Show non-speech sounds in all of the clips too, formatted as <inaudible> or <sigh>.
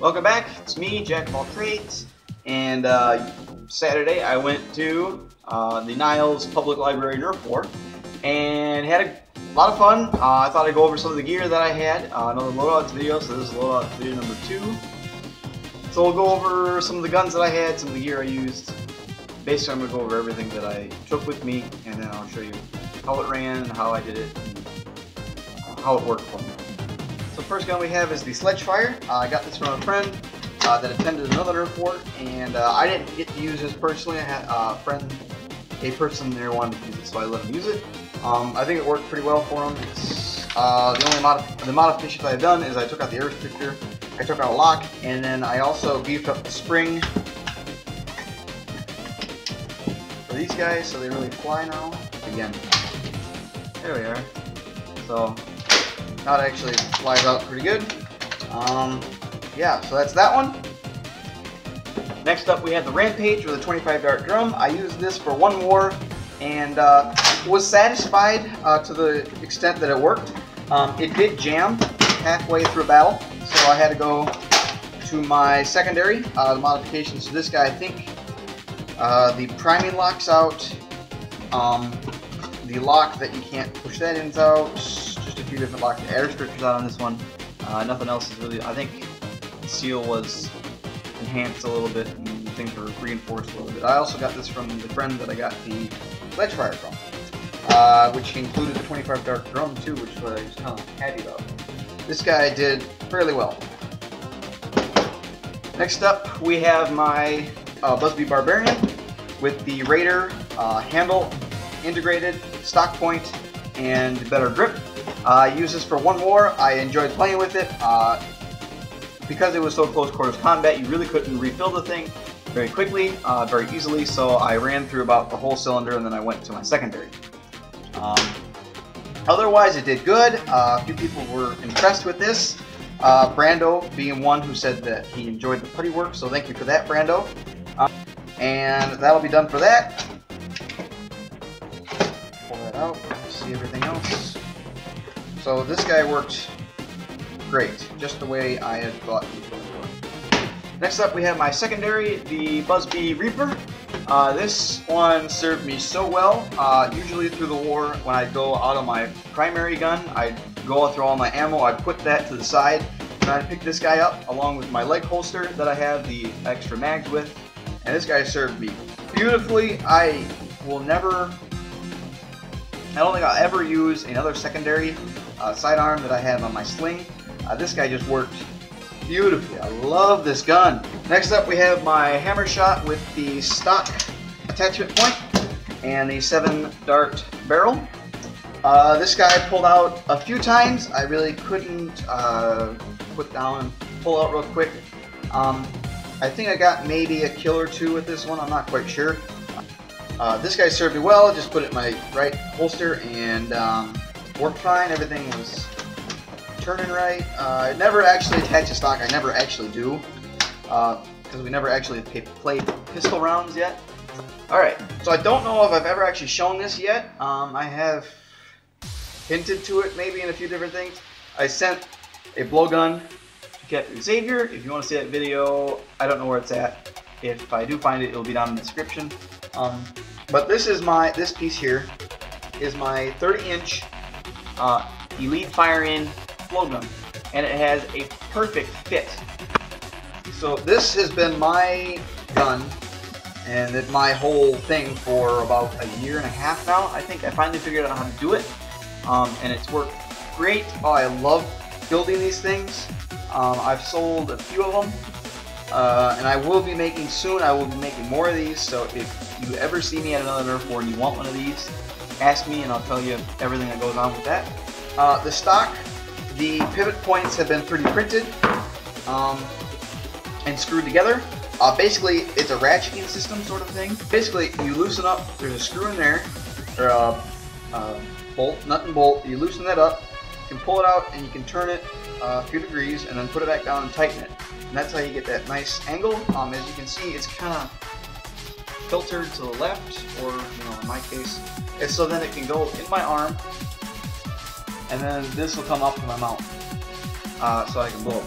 Welcome back. It's me, Jack Ball Crate, and uh, Saturday I went to uh, the Niles Public Library Nerf War and had a lot of fun. Uh, I thought I'd go over some of the gear that I had. Uh, another loadouts video, so this is loadout video number two. So we'll go over some of the guns that I had, some of the gear I used. Basically, I'm going to go over everything that I took with me, and then I'll show you how it ran, how I did it, and how it worked for me. So first gun we have is the Sledgefire. Uh, I got this from a friend uh, that attended another war, and uh, I didn't get to use this personally. I had a friend, a person there wanted to use it, so I let him use it. Um, I think it worked pretty well for him. Uh, the only modif the modifications I've done is I took out the air restrictor, I took out a lock, and then I also beefed up the spring for these guys so they really fly now. Again, there we are. So that actually flies out pretty good. Um, yeah, so that's that one. Next up we have the Rampage with a 25 dart drum. I used this for one war and uh, was satisfied uh, to the extent that it worked. Um, it did jam halfway through a battle, so I had to go to my secondary. Uh, the modifications to this guy, I think uh, the priming lock's out. Um, the lock that you can't push that in's out. Few different locks. The air restrictors out on this one. Uh, nothing else is really. I think the seal was enhanced a little bit and things were reinforced a little bit. I also got this from the friend that I got the Sledgefire from, uh, which included the 25 dart drum too, which was kind of happy though. This guy did fairly well. Next up, we have my uh, Buzzbee Barbarian with the Raider uh, handle integrated, stock point, and better grip. Uh, I used this for one war. I enjoyed playing with it. Uh, because it was so close quarters combat, you really couldn't refill the thing very quickly, uh, very easily, so I ran through about the whole cylinder and then I went to my secondary. Um, otherwise, it did good. Uh, a few people were impressed with this. Uh, Brando being one who said that he enjoyed the putty work, so thank you for that, Brando. Uh, and that'll be done for that. Pull that out, see everything else. So this guy worked great, just the way I had thought he to work. Next up we have my secondary, the Buzzbee Reaper. Uh, this one served me so well. Uh, usually through the war, when I go out on my primary gun, I'd go through all my ammo, I'd put that to the side, and I'd pick this guy up along with my leg holster that I have the extra mags with, and this guy served me beautifully. I will never, I don't think I'll ever use another secondary uh, sidearm that I have on my sling. Uh, this guy just worked beautifully. I love this gun. Next up we have my hammer shot with the stock attachment point and the 7 dart barrel. Uh, this guy pulled out a few times. I really couldn't uh, put down and pull out real quick. Um, I think I got maybe a kill or two with this one. I'm not quite sure. Uh, this guy served me well. Just put it in my right holster and um, worked fine. Everything was turning right. Uh, I never actually attach a stock. I never actually do. Because uh, we never actually played pistol rounds yet. Alright, so I don't know if I've ever actually shown this yet. Um, I have hinted to it maybe in a few different things. I sent a blowgun to Captain Xavier. If you want to see that video, I don't know where it's at. If I do find it, it'll be down in the description. Um, but this is my, this piece here is my 30 inch uh, Elite Fire In blowgun. And it has a perfect fit. So this has been my gun and my whole thing for about a year and a half now. I think I finally figured out how to do it. Um, and it's worked great. Oh, I love building these things. Um, I've sold a few of them. Uh, and I will be making soon, I will be making more of these, so if you ever see me at another Nerf war and you want one of these, ask me and I'll tell you everything that goes on with that. Uh, the stock, the pivot points have been 3D printed um, and screwed together. Uh, basically, it's a ratcheting system sort of thing. Basically, you loosen up, there's a screw in there, or a, a bolt, nut and bolt, you loosen that up, you can pull it out and you can turn it uh, a few degrees and then put it back down and tighten it. And that's how you get that nice angle. Um, as you can see, it's kind of filtered to the left, or you know, in my case, and so then it can go in my arm, and then this will come up to my mouth, uh, so I can blow.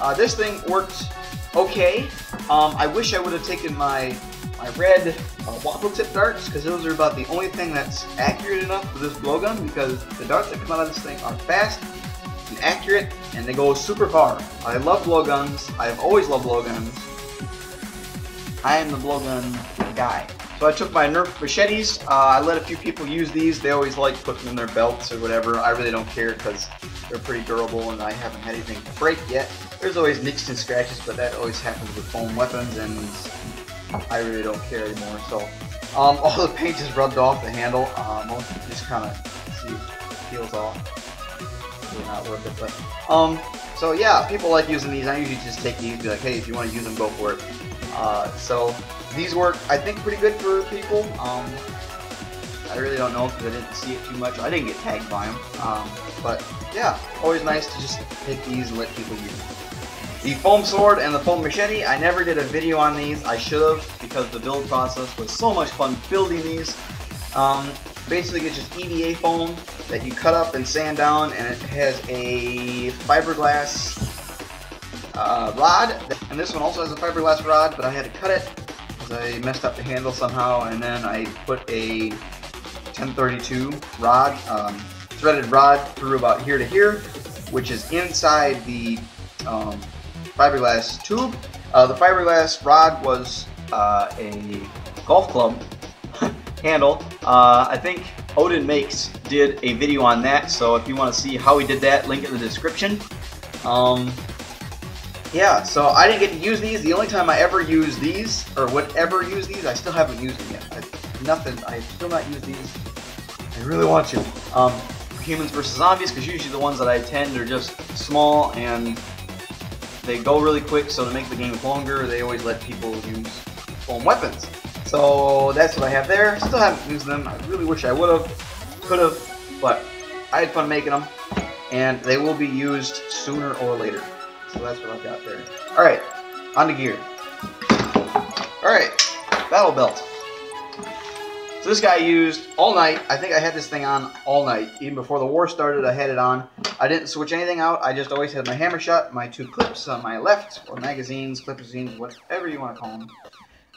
Uh, this thing worked okay. Um, I wish I would have taken my my red uh, waffle tip darts because those are about the only thing that's accurate enough for this blowgun because the darts that come out of this thing are fast and accurate and they go super far. I love blowguns. I've always loved blowguns. I am the blowgun guy. So I took my Nerf machetes. Uh, I let a few people use these. They always like putting them in their belts or whatever. I really don't care because they're pretty durable and I haven't had anything break yet. There's always nicks and scratches, but that always happens with foam weapons and I really don't care anymore. So um, <laughs> all the paint is rubbed off the handle. Most just kind of see if peels off. Really not worth it, but um, so yeah, people like using these. I usually just take these, and be like, hey, if you want to use them, go for it. Uh, so these work, I think, pretty good for people. Um, I really don't know because I didn't see it too much. I didn't get tagged by them. Um, but yeah, always nice to just take these and let people use them. The foam sword and the foam machete, I never did a video on these. I should have because the build process was so much fun building these. Um, basically, it's just EVA foam that you cut up and sand down, and it has a fiberglass uh, rod. And this one also has a fiberglass rod, but I had to cut it because I messed up the handle somehow, and then I put a 1032 rod, um, threaded rod through about here to here, which is inside the um, fiberglass tube. Uh, the fiberglass rod was uh, a golf club handle. Uh, I think Odin Makes did a video on that, so if you want to see how he did that, link in the description. Um, yeah, so I didn't get to use these. The only time I ever use these, or would ever use these, I still haven't used them yet. I, nothing. I still not used these. I really want to. Um, humans versus zombies, because usually the ones that I attend are just small and they go really quick, so to make the game longer, they always let people use foam weapons. So that's what I have there. Still haven't used them. I really wish I would have, could have, but I had fun making them, and they will be used sooner or later. So that's what I've got there. Alright, on to gear. Alright, battle belt. So this guy used all night. I think I had this thing on all night. Even before the war started, I had it on. I didn't switch anything out. I just always had my hammer shot, my two clips on my left, or magazines, clip magazines, whatever you want to call them.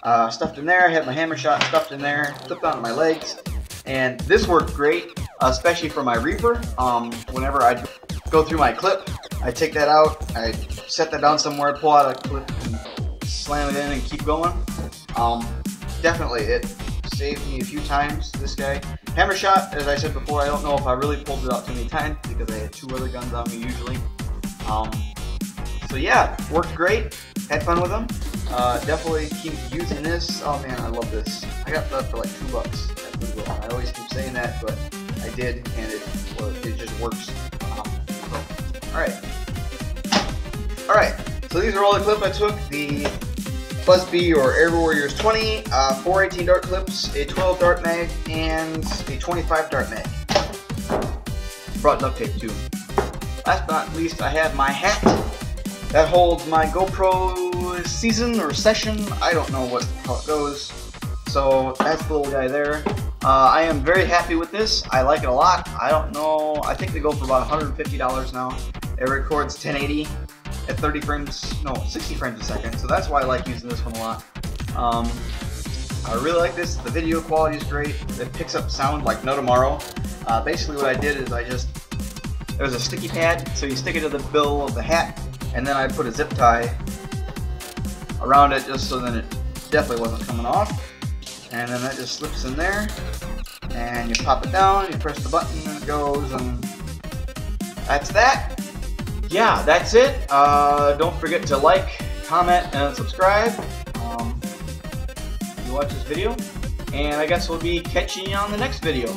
Uh, stuffed in there. I had my hammer shot stuffed in there, clipped onto my legs. And this worked great, especially for my Reaper. Um, whenever I go through my clip, I take that out, I set that down somewhere, pull out a clip, and slam it in and keep going. Um, definitely, it saved me a few times, this guy. Hammer shot, as I said before, I don't know if I really pulled it out too many times because I had two other guns on me usually. Um, so yeah, worked great, had fun with them. Uh, definitely keep using this. Oh man, I love this. I got that for like two bucks at. I always keep saying that, but I did, and it it just works. So, all right, all right. So these are all the clips I took. The Buzzbee or Air Warriors 20, uh, 418 dart clips, a 12 dart mag, and a 25 dart mag. Brought duct tape too. Last but not least, I have my hat that holds my GoPro season or session. I don't know what how it goes. So that's the little guy there. Uh, I am very happy with this. I like it a lot. I don't know. I think they go for about $150 now. It records 1080 at 30 frames, no, 60 frames a second. So that's why I like using this one a lot. Um, I really like this. The video quality is great. It picks up sound like no tomorrow. Uh, basically what I did is I just, there's a sticky pad, so you stick it to the bill of the hat, and then I put a zip tie around it just so then it definitely wasn't coming off. And then that just slips in there, and you pop it down, you press the button, and it goes, and that's that yeah, that's it. Uh, don't forget to like, comment, and subscribe um, you watch this video. And I guess we'll be catching you on the next video.